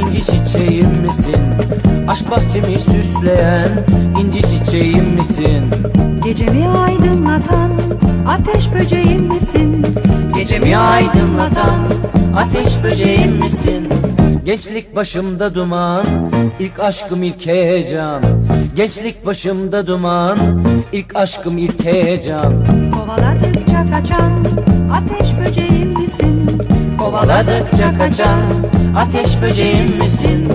inci çiçeğim misin? Aşk bahçemi süsleyen inci çiçeğim misin? Gecemi aydınlatan ateş böceğim misin? Gecemi aydınlatan ateş böceğim misin? Gençlik başımda duman, ilk aşkım ilk heyecan. Gençlik başımda duman, ilk aşkım ilk heyecan. Kovaladıkça Kovaladıkça kaçan ateş böceğim misin?